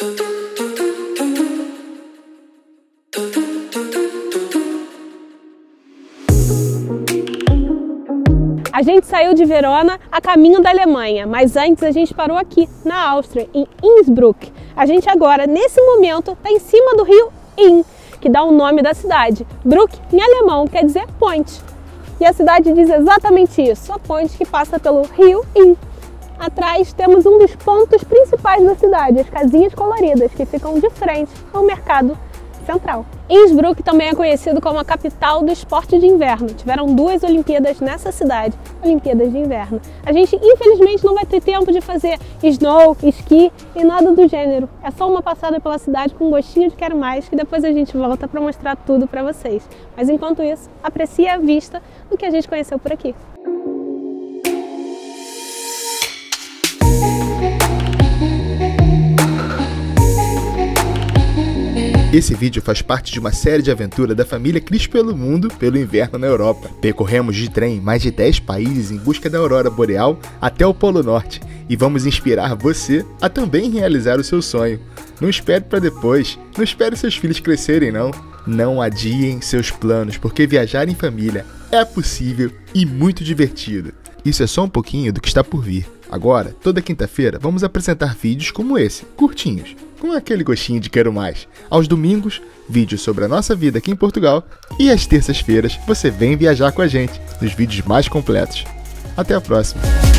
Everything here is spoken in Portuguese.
A gente saiu de Verona a caminho da Alemanha, mas antes a gente parou aqui, na Áustria, em Innsbruck. A gente agora, nesse momento, está em cima do rio Inn, que dá o nome da cidade. Bruck, em alemão, quer dizer ponte. E a cidade diz exatamente isso, a ponte que passa pelo rio Inn. Atrás temos um dos pontos principais da cidade, as casinhas coloridas, que ficam de frente ao mercado central. Innsbruck também é conhecido como a capital do esporte de inverno. Tiveram duas Olimpíadas nessa cidade, Olimpíadas de Inverno. A gente, infelizmente, não vai ter tempo de fazer snow, esqui e nada do gênero. É só uma passada pela cidade com um gostinho de quero mais, que depois a gente volta para mostrar tudo para vocês. Mas enquanto isso, aprecie a vista do que a gente conheceu por aqui. Esse vídeo faz parte de uma série de aventura da família Cris pelo mundo pelo inverno na Europa. Percorremos de trem mais de 10 países em busca da aurora boreal até o Polo Norte e vamos inspirar você a também realizar o seu sonho. Não espere para depois, não espere seus filhos crescerem não. Não adiem seus planos, porque viajar em família é possível e muito divertido. Isso é só um pouquinho do que está por vir. Agora, toda quinta-feira, vamos apresentar vídeos como esse, curtinhos, com aquele gostinho de quero mais. Aos domingos, vídeos sobre a nossa vida aqui em Portugal. E às terças-feiras, você vem viajar com a gente nos vídeos mais completos. Até a próxima!